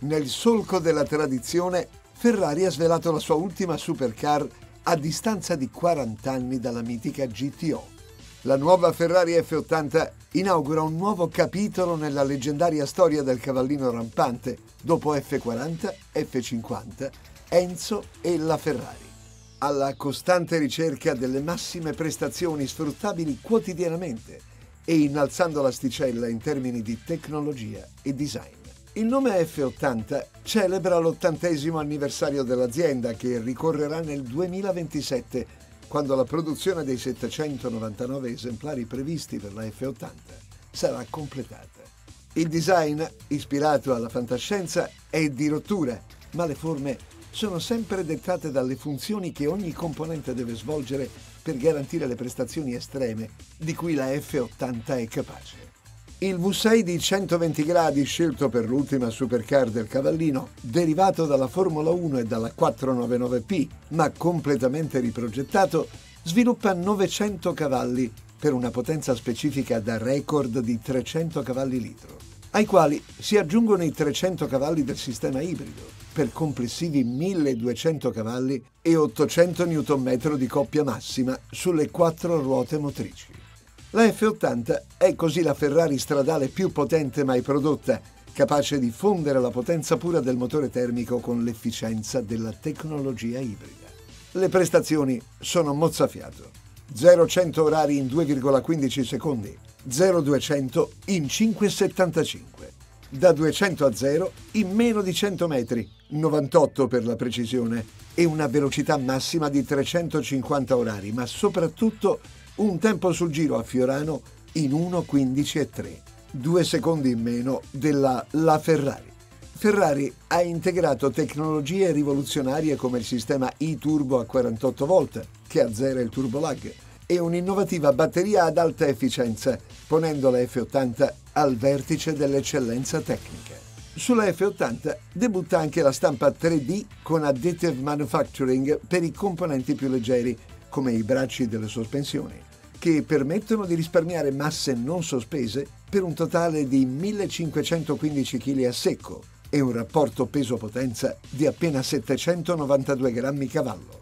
Nel solco della tradizione, Ferrari ha svelato la sua ultima supercar a distanza di 40 anni dalla mitica GTO. La nuova Ferrari F80 inaugura un nuovo capitolo nella leggendaria storia del cavallino rampante, dopo F40, F50, Enzo e la Ferrari. Alla costante ricerca delle massime prestazioni sfruttabili quotidianamente e innalzando l'asticella in termini di tecnologia e design. Il nome F80 celebra l'ottantesimo anniversario dell'azienda che ricorrerà nel 2027, quando la produzione dei 799 esemplari previsti per la F80 sarà completata. Il design, ispirato alla fantascienza, è di rottura, ma le forme sono sempre dettate dalle funzioni che ogni componente deve svolgere per garantire le prestazioni estreme di cui la F80 è capace. Il V6 di 120 gradi scelto per l'ultima supercar del Cavallino, derivato dalla Formula 1 e dalla 499P, ma completamente riprogettato, sviluppa 900 cavalli per una potenza specifica da record di 300 cavalli litro, ai quali si aggiungono i 300 cavalli del sistema ibrido, per complessivi 1200 cavalli e 800 Nm di coppia massima sulle quattro ruote motrici. La F80 è così la Ferrari stradale più potente mai prodotta, capace di fondere la potenza pura del motore termico con l'efficienza della tecnologia ibrida. Le prestazioni sono mozzafiato. 0-100 orari in 2,15 secondi, 0-200 in 5,75. Da 200 a 0 in meno di 100 metri, 98 per la precisione, e una velocità massima di 350 orari, ma soprattutto un tempo sul giro a Fiorano in 1.15.3, due secondi in meno della La Ferrari. Ferrari ha integrato tecnologie rivoluzionarie come il sistema e-turbo a 48 volt, che azzera il turbo lag, e un'innovativa batteria ad alta efficienza, ponendo la F80 al vertice dell'eccellenza tecnica. Sulla F80 debutta anche la stampa 3D con additive manufacturing per i componenti più leggeri, come i bracci delle sospensioni, che permettono di risparmiare masse non sospese per un totale di 1515 kg a secco e un rapporto peso-potenza di appena 792 grammi cavallo.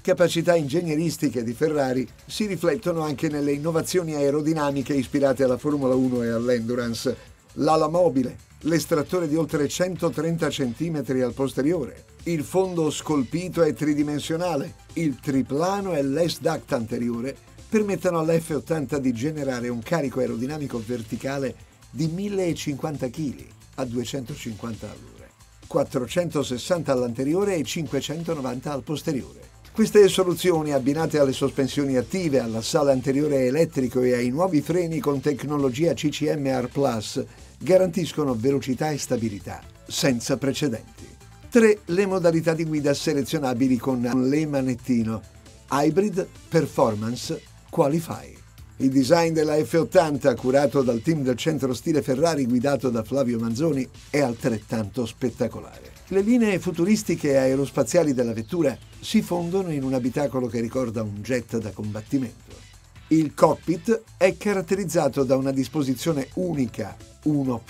Capacità ingegneristiche di Ferrari si riflettono anche nelle innovazioni aerodinamiche ispirate alla Formula 1 e all'endurance, l'ala mobile, l'estrattore di oltre 130 cm al posteriore, il fondo scolpito e tridimensionale, il triplano e l'S-duct anteriore permettono all'F80 di generare un carico aerodinamico verticale di 1050 kg a 250 all'ora, 460 all'anteriore e 590 al posteriore. Queste soluzioni, abbinate alle sospensioni attive, alla sala anteriore elettrico e ai nuovi freni con tecnologia CCM R+, garantiscono velocità e stabilità senza precedenti. 3. Le modalità di guida selezionabili con le manettino Hybrid, Performance, Qualify. Il design della F80, curato dal team del centro stile Ferrari guidato da Flavio Manzoni, è altrettanto spettacolare. Le linee futuristiche e aerospaziali della vettura si fondono in un abitacolo che ricorda un jet da combattimento. Il cockpit è caratterizzato da una disposizione unica 1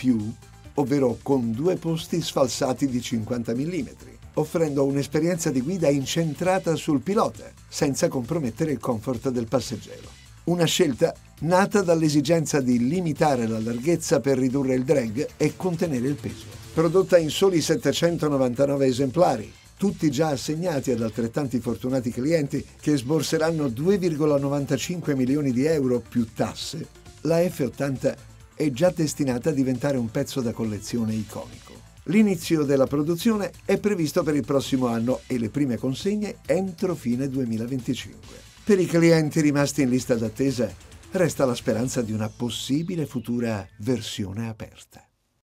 ovvero con due posti sfalsati di 50 mm, offrendo un'esperienza di guida incentrata sul pilota, senza compromettere il comfort del passeggero. Una scelta nata dall'esigenza di limitare la larghezza per ridurre il drag e contenere il peso. Prodotta in soli 799 esemplari, tutti già assegnati ad altrettanti fortunati clienti che sborseranno 2,95 milioni di euro più tasse, la F80 è già destinata a diventare un pezzo da collezione iconico. L'inizio della produzione è previsto per il prossimo anno e le prime consegne entro fine 2025. Per i clienti rimasti in lista d'attesa resta la speranza di una possibile futura versione aperta.